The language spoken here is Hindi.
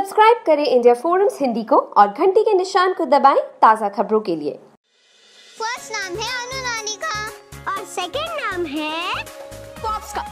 सब्सक्राइब करें इंडिया फोरम्स हिंदी को और घंटी के निशान को दबाएँ ताज़ा खबरों के लिए। फ़र्स्ट नाम है अनुनानी का और सेकंड नाम है पॉप्स का